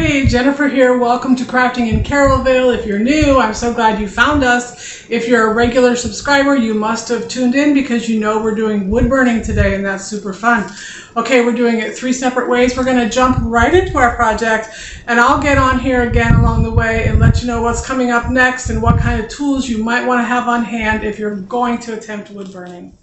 Hey, Jennifer here. Welcome to Crafting in Carrollville. If you're new, I'm so glad you found us. If you're a regular subscriber, you must have tuned in because you know we're doing wood burning today and that's super fun. Okay, we're doing it three separate ways. We're going to jump right into our project and I'll get on here again along the way and let you know what's coming up next and what kind of tools you might want to have on hand if you're going to attempt wood burning.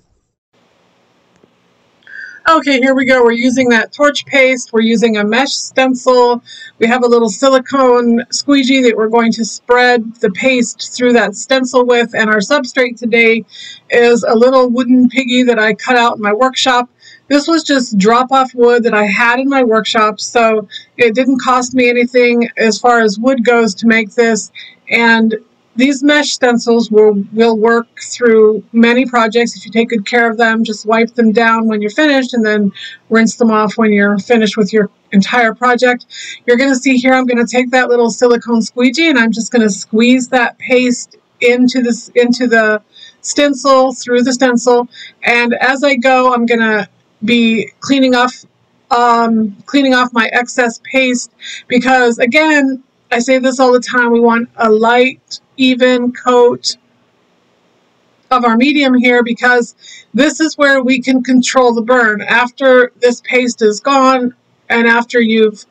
Okay, here we go. We're using that torch paste. We're using a mesh stencil. We have a little silicone squeegee that we're going to spread the paste through that stencil with. And our substrate today is a little wooden piggy that I cut out in my workshop. This was just drop-off wood that I had in my workshop, so it didn't cost me anything as far as wood goes to make this. And these mesh stencils will, will work through many projects if you take good care of them. Just wipe them down when you're finished and then rinse them off when you're finished with your entire project. You're going to see here I'm going to take that little silicone squeegee and I'm just going to squeeze that paste into this into the stencil through the stencil and as I go I'm going to be cleaning off um, cleaning off my excess paste because again I say this all the time we want a light even coat of our medium here because this is where we can control the burn. After this paste is gone and after you've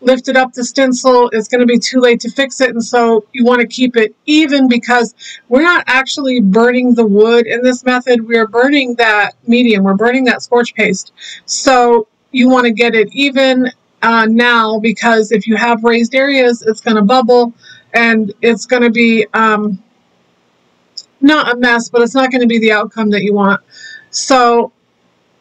lifted up the stencil, it's going to be too late to fix it. And so you want to keep it even because we're not actually burning the wood in this method. We're burning that medium. We're burning that scorch paste. So you want to get it even uh, now because if you have raised areas, it's going to bubble and it's going to be um, not a mess, but it's not going to be the outcome that you want. So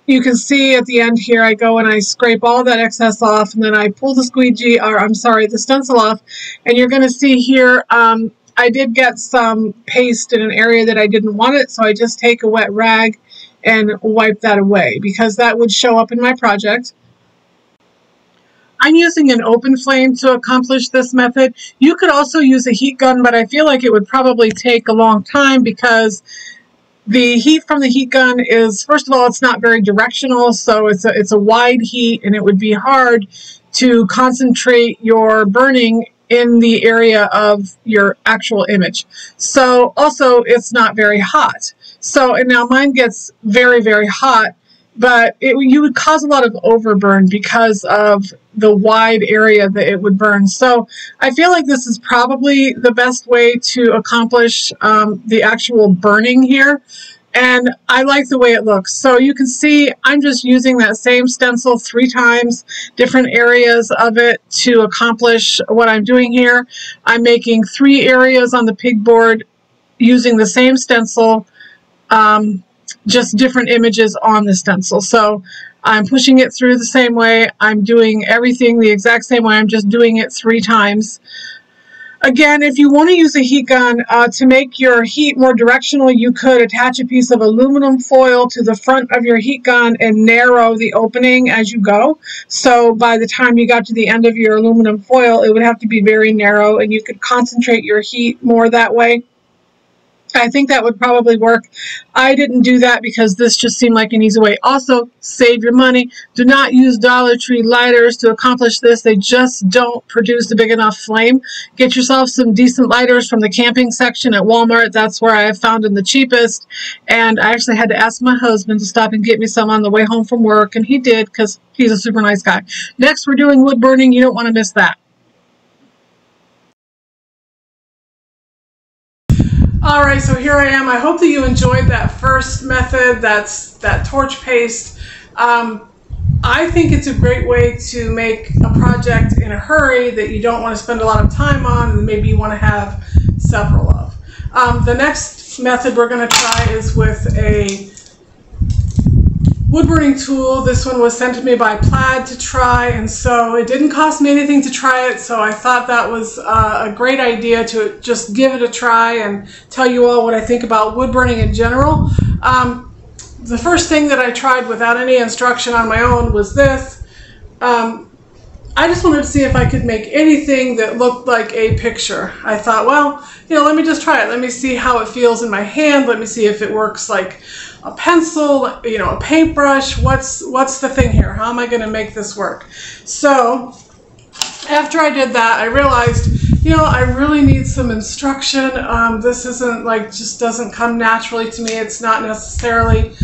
you can see at the end here, I go and I scrape all that excess off, and then I pull the squeegee, or I'm sorry, the stencil off, and you're going to see here, um, I did get some paste in an area that I didn't want it, so I just take a wet rag and wipe that away, because that would show up in my project. I'm using an open flame to accomplish this method. You could also use a heat gun, but I feel like it would probably take a long time because the heat from the heat gun is, first of all, it's not very directional, so it's a, it's a wide heat and it would be hard to concentrate your burning in the area of your actual image. So also it's not very hot. So, and now mine gets very, very hot but it, you would cause a lot of overburn because of the wide area that it would burn. So I feel like this is probably the best way to accomplish um, the actual burning here. And I like the way it looks. So you can see I'm just using that same stencil three times, different areas of it to accomplish what I'm doing here. I'm making three areas on the pigboard using the same stencil. Um, just different images on the stencil. So I'm pushing it through the same way. I'm doing everything the exact same way. I'm just doing it three times. Again, if you want to use a heat gun uh, to make your heat more directional, you could attach a piece of aluminum foil to the front of your heat gun and narrow the opening as you go. So by the time you got to the end of your aluminum foil, it would have to be very narrow and you could concentrate your heat more that way. I think that would probably work. I didn't do that because this just seemed like an easy way. Also, save your money. Do not use Dollar Tree lighters to accomplish this. They just don't produce a big enough flame. Get yourself some decent lighters from the camping section at Walmart. That's where I have found them the cheapest. And I actually had to ask my husband to stop and get me some on the way home from work, and he did because he's a super nice guy. Next, we're doing wood burning. You don't want to miss that. Right, so here I am. I hope that you enjoyed that first method, that's that torch paste. Um, I think it's a great way to make a project in a hurry that you don't want to spend a lot of time on and maybe you want to have several of. Um, the next method we're going to try is with a wood burning tool. This one was sent to me by Plaid to try, and so it didn't cost me anything to try it, so I thought that was uh, a great idea to just give it a try and tell you all what I think about wood burning in general. Um, the first thing that I tried without any instruction on my own was this. Um, I just wanted to see if I could make anything that looked like a picture. I thought, well, you know, let me just try it. Let me see how it feels in my hand. Let me see if it works like a pencil, you know, a paintbrush. What's what's the thing here? How am I going to make this work? So after I did that, I realized, you know, I really need some instruction. Um, this isn't like just doesn't come naturally to me. It's not necessarily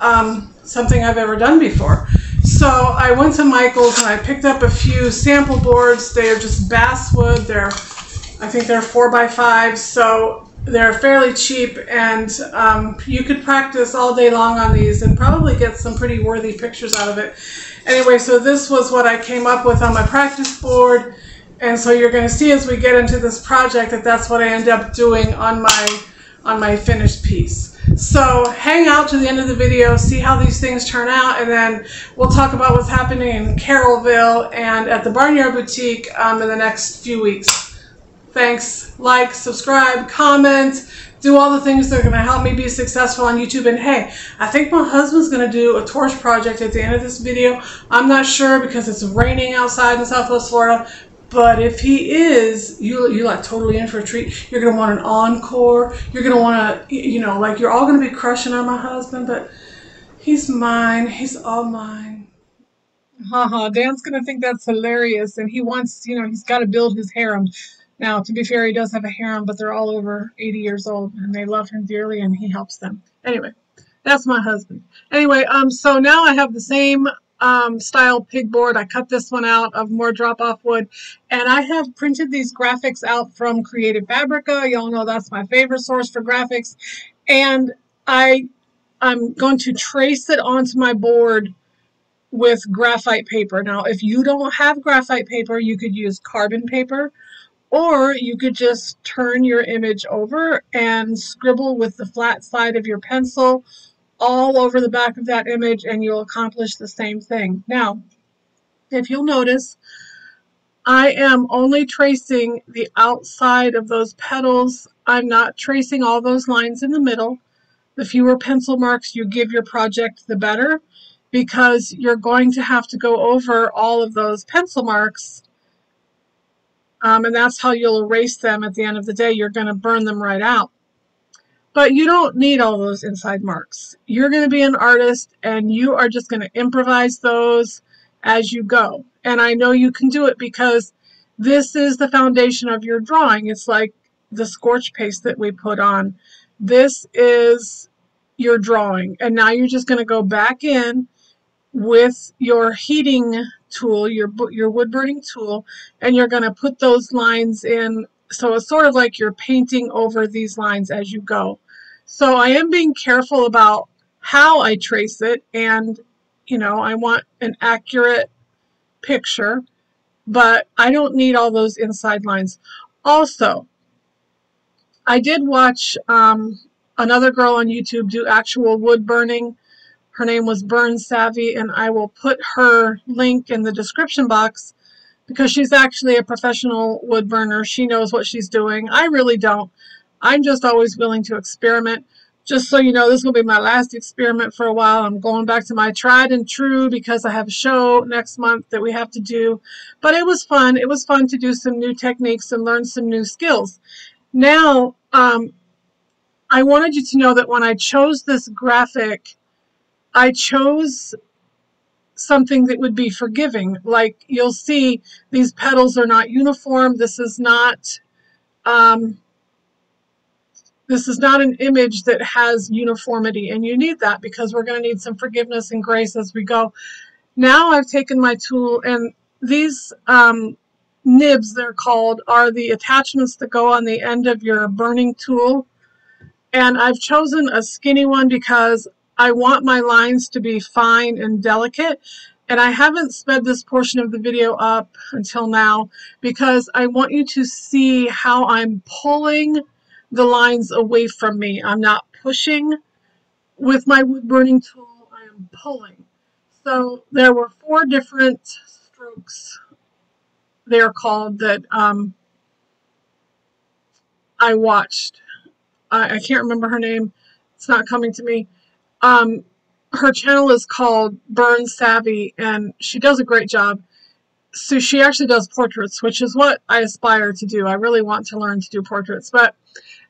um, something I've ever done before. So I went to Michael's and I picked up a few sample boards. They are just basswood. They're, I think they're four by five. So they're fairly cheap and um, you could practice all day long on these and probably get some pretty worthy pictures out of it. Anyway, so this was what I came up with on my practice board. And so you're going to see as we get into this project that that's what I end up doing on my, on my finished piece. So hang out to the end of the video, see how these things turn out, and then we'll talk about what's happening in Carrollville and at the Barnyard Boutique um, in the next few weeks. Thanks. Like, subscribe, comment, do all the things that are going to help me be successful on YouTube. And hey, I think my husband's going to do a torch project at the end of this video. I'm not sure because it's raining outside in Southwest Florida. But if he is, you you like totally in for a treat. You're gonna want an encore. You're gonna want to, you know, like you're all gonna be crushing on my husband. But he's mine. He's all mine. Haha, Dan's gonna think that's hilarious, and he wants, you know, he's got to build his harem. Now, to be fair, he does have a harem, but they're all over 80 years old and they love him dearly and he helps them. Anyway, that's my husband. Anyway, um, so now I have the same um, style pigboard. I cut this one out of more drop-off wood. And I have printed these graphics out from Creative Fabrica. Y'all know that's my favorite source for graphics. And I, I'm going to trace it onto my board with graphite paper. Now, if you don't have graphite paper, you could use carbon paper or you could just turn your image over and scribble with the flat side of your pencil all over the back of that image and you'll accomplish the same thing. Now, if you'll notice, I am only tracing the outside of those petals. I'm not tracing all those lines in the middle. The fewer pencil marks you give your project, the better, because you're going to have to go over all of those pencil marks um, and that's how you'll erase them at the end of the day. You're going to burn them right out. But you don't need all those inside marks. You're going to be an artist and you are just going to improvise those as you go. And I know you can do it because this is the foundation of your drawing. It's like the scorch paste that we put on. This is your drawing. And now you're just going to go back in with your heating tool, your, your wood burning tool, and you're going to put those lines in. So it's sort of like you're painting over these lines as you go. So I am being careful about how I trace it and, you know, I want an accurate picture, but I don't need all those inside lines. Also, I did watch um, another girl on YouTube do actual wood burning her name was Burn Savvy, and I will put her link in the description box because she's actually a professional wood burner. She knows what she's doing. I really don't. I'm just always willing to experiment. Just so you know, this will be my last experiment for a while. I'm going back to my tried and true because I have a show next month that we have to do. But it was fun. It was fun to do some new techniques and learn some new skills. Now, um, I wanted you to know that when I chose this graphic, I chose something that would be forgiving. Like you'll see these petals are not uniform. This is not um, this is not an image that has uniformity and you need that because we're going to need some forgiveness and grace as we go. Now I've taken my tool and these um, nibs they're called are the attachments that go on the end of your burning tool and I've chosen a skinny one because I want my lines to be fine and delicate. And I haven't sped this portion of the video up until now because I want you to see how I'm pulling the lines away from me. I'm not pushing with my wood burning tool, I am pulling. So there were four different strokes they're called that um, I watched. I, I can't remember her name. It's not coming to me. Um, her channel is called Burn Savvy, and she does a great job. So she actually does portraits, which is what I aspire to do. I really want to learn to do portraits. But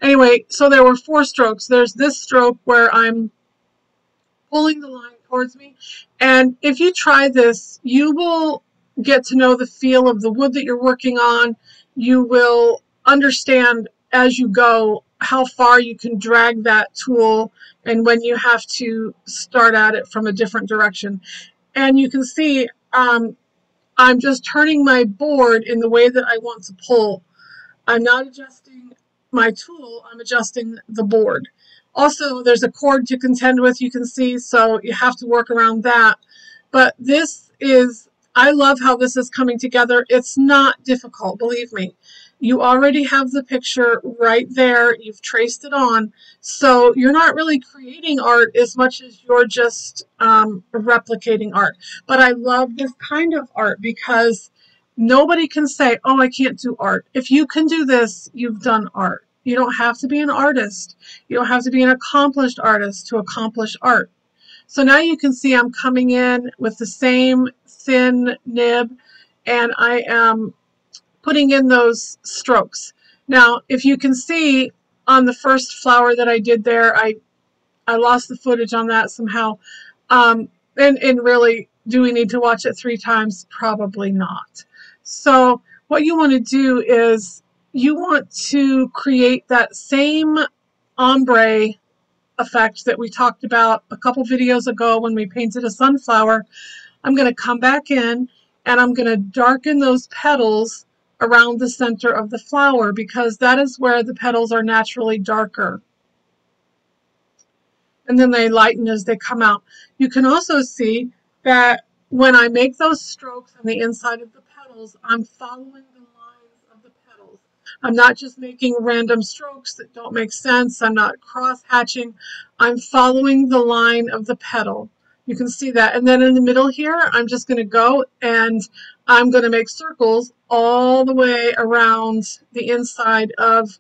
anyway, so there were four strokes. There's this stroke where I'm pulling the line towards me. And if you try this, you will get to know the feel of the wood that you're working on. You will understand as you go how far you can drag that tool and when you have to start at it from a different direction. And you can see um, I'm just turning my board in the way that I want to pull. I'm not adjusting my tool, I'm adjusting the board. Also, there's a cord to contend with, you can see, so you have to work around that. But this is, I love how this is coming together. It's not difficult, believe me. You already have the picture right there. You've traced it on. So you're not really creating art as much as you're just um, replicating art. But I love this kind of art because nobody can say, oh, I can't do art. If you can do this, you've done art. You don't have to be an artist. You don't have to be an accomplished artist to accomplish art. So now you can see I'm coming in with the same thin nib and I am putting in those strokes. Now, if you can see on the first flower that I did there, I I lost the footage on that somehow. Um, and, and really, do we need to watch it three times? Probably not. So what you want to do is you want to create that same ombre effect that we talked about a couple videos ago when we painted a sunflower. I'm going to come back in and I'm going to darken those petals around the center of the flower because that is where the petals are naturally darker. And then they lighten as they come out. You can also see that when I make those strokes on the inside of the petals, I'm following the lines of the petals. I'm not just making random strokes that don't make sense. I'm not cross-hatching. I'm following the line of the petal. You can see that. And then in the middle here, I'm just going to go and I'm going to make circles all the way around the inside of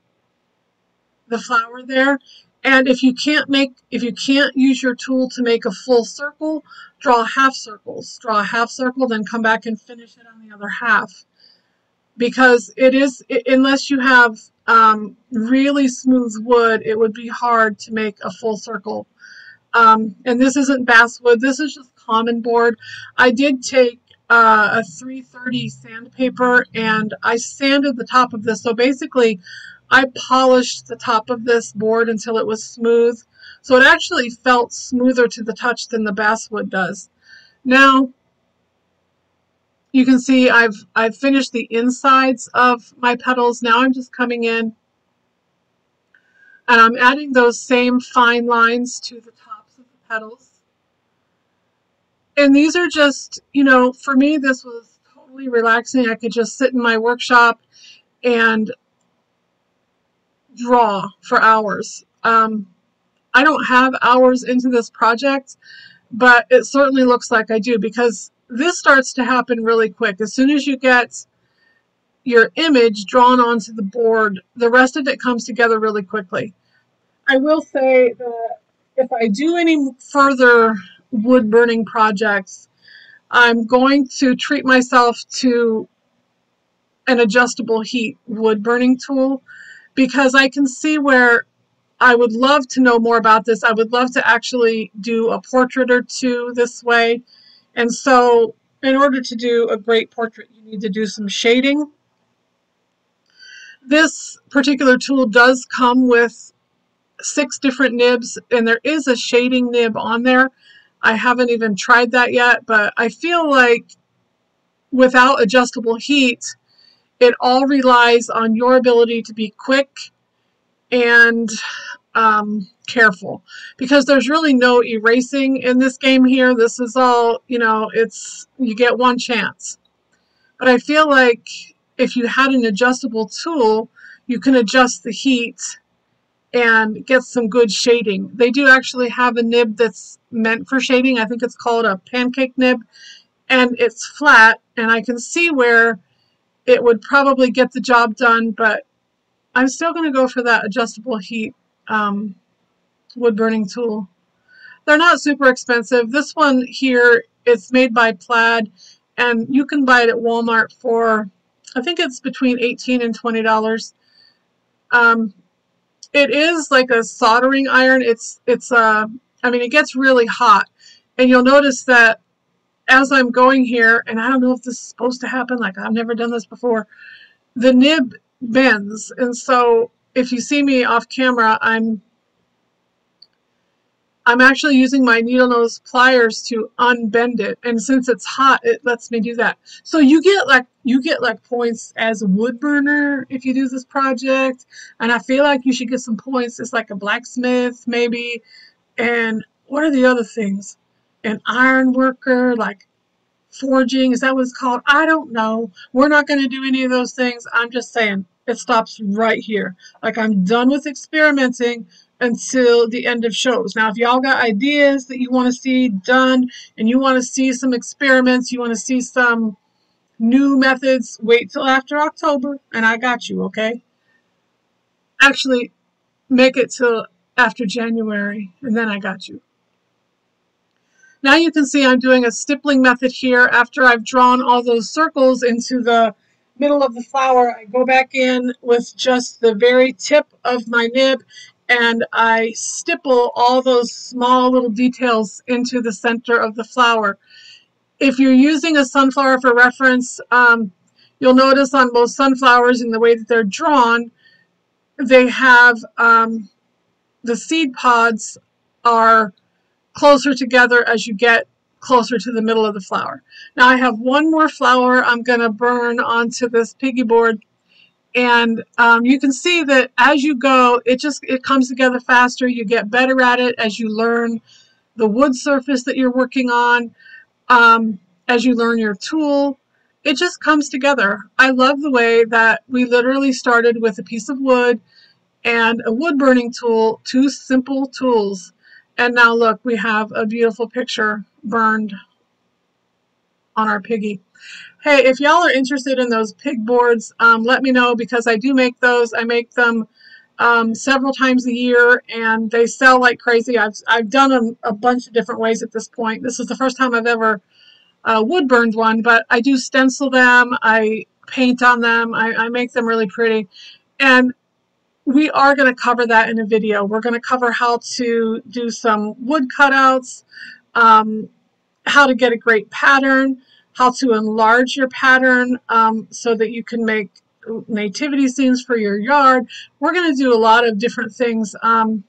the flower there. And if you can't make, if you can't use your tool to make a full circle, draw half circles. Draw a half circle, then come back and finish it on the other half. Because it is, unless you have um, really smooth wood, it would be hard to make a full circle. Um, and this isn't basswood, this is just common board. I did take uh, a 330 sandpaper and I sanded the top of this. So basically, I polished the top of this board until it was smooth. So it actually felt smoother to the touch than the basswood does. Now, you can see I've, I've finished the insides of my petals. Now I'm just coming in and I'm adding those same fine lines to the tops of the petals and these are just, you know, for me, this was totally relaxing. I could just sit in my workshop and draw for hours. Um, I don't have hours into this project, but it certainly looks like I do because this starts to happen really quick. As soon as you get your image drawn onto the board, the rest of it comes together really quickly. I will say that if I do any further wood burning projects, I'm going to treat myself to an adjustable heat wood burning tool because I can see where I would love to know more about this. I would love to actually do a portrait or two this way. And so in order to do a great portrait, you need to do some shading. This particular tool does come with six different nibs, and there is a shading nib on there. I haven't even tried that yet, but I feel like without adjustable heat, it all relies on your ability to be quick and um, careful because there's really no erasing in this game here. This is all, you know, it's, you get one chance. But I feel like if you had an adjustable tool, you can adjust the heat and get some good shading. They do actually have a nib that's meant for shading. I think it's called a pancake nib and it's flat and I can see where it would probably get the job done but I'm still going to go for that adjustable heat um, wood burning tool. They're not super expensive. This one here it's made by Plaid and you can buy it at Walmart for I think it's between 18 and $20. Um, it is like a soldering iron. It's it's uh I mean it gets really hot, and you'll notice that as I'm going here, and I don't know if this is supposed to happen, like I've never done this before, the nib bends. And so if you see me off camera, I'm I'm actually using my needle nose pliers to unbend it. And since it's hot, it lets me do that. So you get like you get like points as a wood burner if you do this project. And I feel like you should get some points as like a blacksmith maybe. And what are the other things? An iron worker, like forging, is that what it's called? I don't know. We're not going to do any of those things. I'm just saying it stops right here. Like I'm done with experimenting until the end of shows. Now, if y'all got ideas that you want to see done and you want to see some experiments, you want to see some new methods, wait till after October and I got you, okay? Actually, make it till after January and then I got you. Now you can see I'm doing a stippling method here after I've drawn all those circles into the middle of the flower. I go back in with just the very tip of my nib and I stipple all those small little details into the center of the flower. If you're using a sunflower for reference, um, you'll notice on most sunflowers in the way that they're drawn, they have um, the seed pods are closer together as you get closer to the middle of the flower. Now I have one more flower I'm going to burn onto this piggy board and um, you can see that as you go it just it comes together faster. You get better at it as you learn the wood surface that you're working on um, as you learn your tool. It just comes together. I love the way that we literally started with a piece of wood and a wood burning tool two simple tools. And now look we have a beautiful picture burned on our piggy hey, if y'all are interested in those pig boards, um, let me know because I do make those. I make them um, several times a year and they sell like crazy. I've, I've done them a bunch of different ways at this point. This is the first time I've ever uh, wood burned one, but I do stencil them. I paint on them. I, I make them really pretty. And we are going to cover that in a video. We're going to cover how to do some wood cutouts, um, how to get a great pattern, how to enlarge your pattern um, so that you can make nativity scenes for your yard. We're going to do a lot of different things. Um,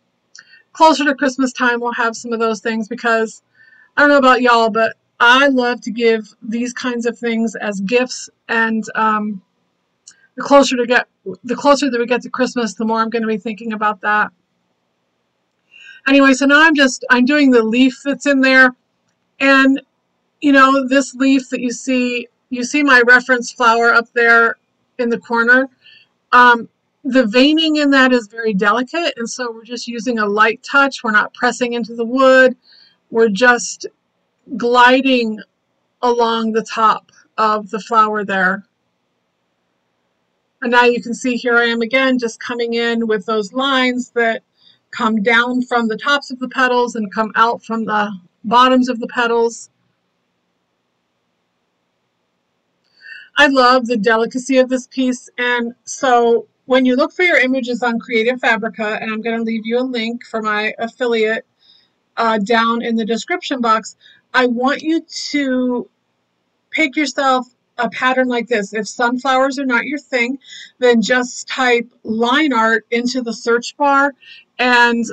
closer to Christmas time, we'll have some of those things because I don't know about y'all, but I love to give these kinds of things as gifts. And um, the closer to get, the closer that we get to Christmas, the more I'm going to be thinking about that. Anyway, so now I'm just I'm doing the leaf that's in there, and you know, this leaf that you see, you see my reference flower up there in the corner. Um, the veining in that is very delicate, and so we're just using a light touch. We're not pressing into the wood. We're just gliding along the top of the flower there. And now you can see here I am again, just coming in with those lines that come down from the tops of the petals and come out from the bottoms of the petals. I love the delicacy of this piece. And so when you look for your images on Creative Fabrica, and I'm going to leave you a link for my affiliate uh, down in the description box, I want you to pick yourself a pattern like this. If sunflowers are not your thing, then just type line art into the search bar and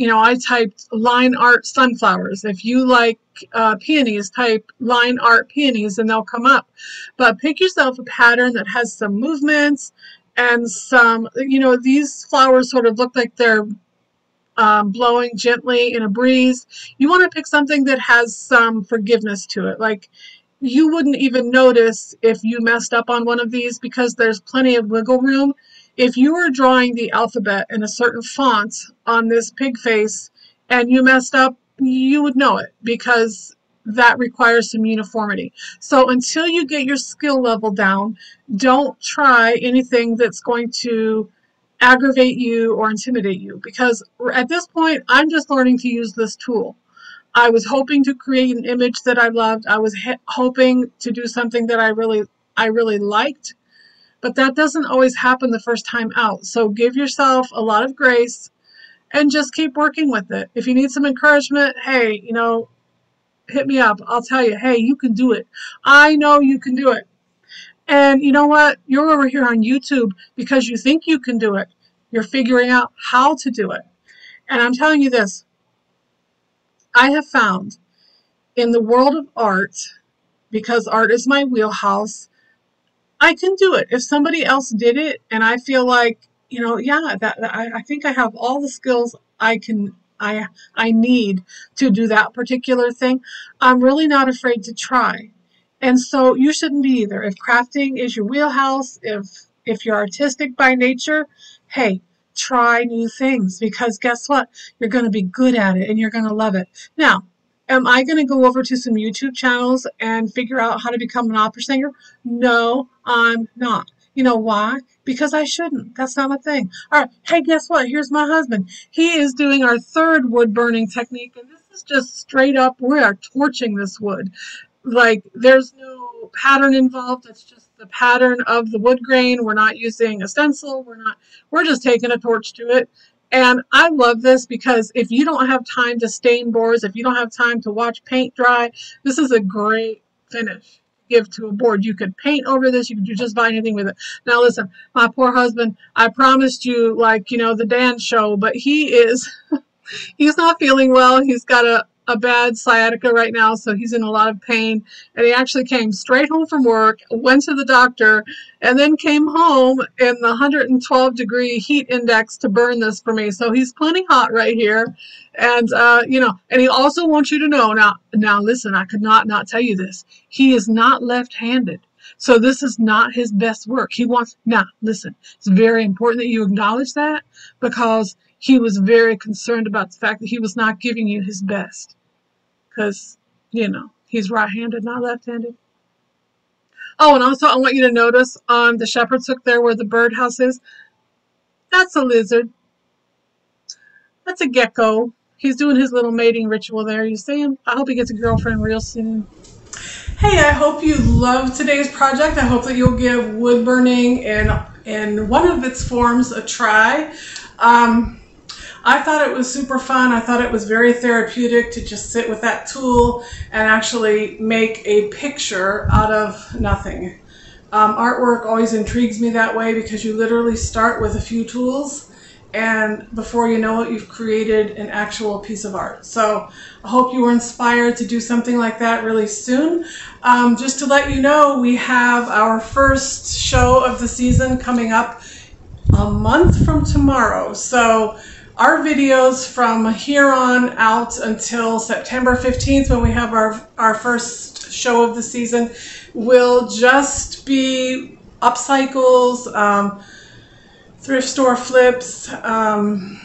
you know, I typed line art sunflowers. If you like uh, peonies, type line art peonies and they'll come up. But pick yourself a pattern that has some movements and some, you know, these flowers sort of look like they're um, blowing gently in a breeze. You want to pick something that has some forgiveness to it. Like you wouldn't even notice if you messed up on one of these because there's plenty of wiggle room if you were drawing the alphabet in a certain font on this pig face and you messed up, you would know it because that requires some uniformity. So until you get your skill level down, don't try anything that's going to aggravate you or intimidate you because at this point, I'm just learning to use this tool. I was hoping to create an image that I loved. I was hoping to do something that I really I really liked but that doesn't always happen the first time out. So give yourself a lot of grace and just keep working with it. If you need some encouragement, hey, you know, hit me up. I'll tell you, hey, you can do it. I know you can do it. And you know what? You're over here on YouTube because you think you can do it. You're figuring out how to do it. And I'm telling you this I have found in the world of art, because art is my wheelhouse, I can do it. If somebody else did it and I feel like, you know, yeah, that, I, I think I have all the skills I can I I need to do that particular thing, I'm really not afraid to try. And so you shouldn't be either. If crafting is your wheelhouse, if if you're artistic by nature, hey, try new things because guess what? You're going to be good at it and you're going to love it. Now, am I going to go over to some YouTube channels and figure out how to become an opera singer? No, I'm not. You know why? Because I shouldn't. That's not my thing. All right. Hey, guess what? Here's my husband. He is doing our third wood burning technique, and this is just straight up. We are torching this wood. Like, there's no pattern involved. It's just the pattern of the wood grain. We're not using a stencil. We're not. We're just taking a torch to it. And I love this because if you don't have time to stain boards, if you don't have time to watch paint dry, this is a great finish give to a board. You could paint over this. You could just about anything with it. Now, listen, my poor husband, I promised you, like, you know, the Dan show, but he is, he's not feeling well. He's got a, a bad sciatica right now, so he's in a lot of pain. And he actually came straight home from work, went to the doctor, and then came home in the 112 degree heat index to burn this for me. So he's plenty hot right here. And, uh, you know, and he also wants you to know now, now listen, I could not not tell you this. He is not left handed. So this is not his best work. He wants, now listen, it's very important that you acknowledge that because he was very concerned about the fact that he was not giving you his best because, you know, he's right-handed, not left-handed. Oh, and also I want you to notice on the shepherd's hook there where the birdhouse is, that's a lizard. That's a gecko. He's doing his little mating ritual there. You see him? I hope he gets a girlfriend real soon. Hey, I hope you loved today's project. I hope that you'll give wood burning in, in one of its forms a try. Um, I thought it was super fun. I thought it was very therapeutic to just sit with that tool and actually make a picture out of nothing. Um, artwork always intrigues me that way because you literally start with a few tools and before you know it, you've created an actual piece of art. So I hope you were inspired to do something like that really soon. Um, just to let you know, we have our first show of the season coming up a month from tomorrow. So our videos from here on out until September 15th when we have our, our first show of the season will just be upcycles, um, thrift store flips. Um,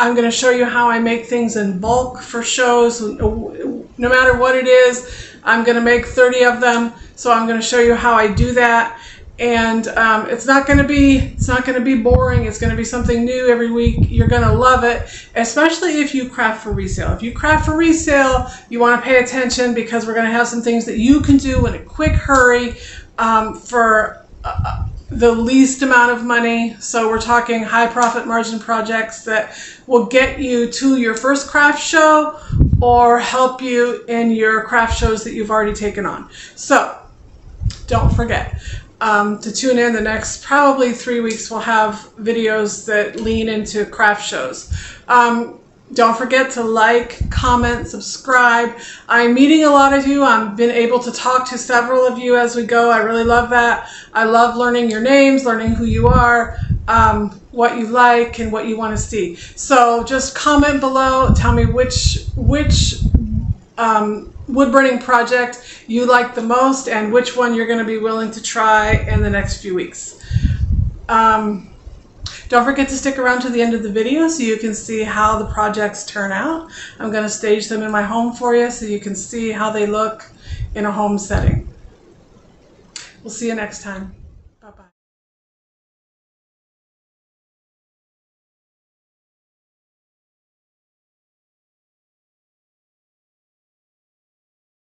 I'm going to show you how I make things in bulk for shows. No matter what it is, I'm going to make 30 of them. So I'm going to show you how I do that and um, it's not going to be it's not going to be boring. It's going to be something new every week. You're going to love it especially if you craft for resale. If you craft for resale you want to pay attention because we're going to have some things that you can do in a quick hurry um, for uh, the least amount of money. So we're talking high profit margin projects that will get you to your first craft show or help you in your craft shows that you've already taken on. So don't forget um, to tune in the next probably three weeks we'll have videos that lean into craft shows. Um, don't forget to like comment subscribe. I'm meeting a lot of you. I've been able to talk to several of you as we go. I really love that. I love learning your names learning who you are um, what you like and what you want to see. So just comment below. Tell me which which um, wood burning project you like the most and which one you're going to be willing to try in the next few weeks. Um, don't forget to stick around to the end of the video so you can see how the projects turn out. I'm going to stage them in my home for you so you can see how they look in a home setting. We'll see you next time.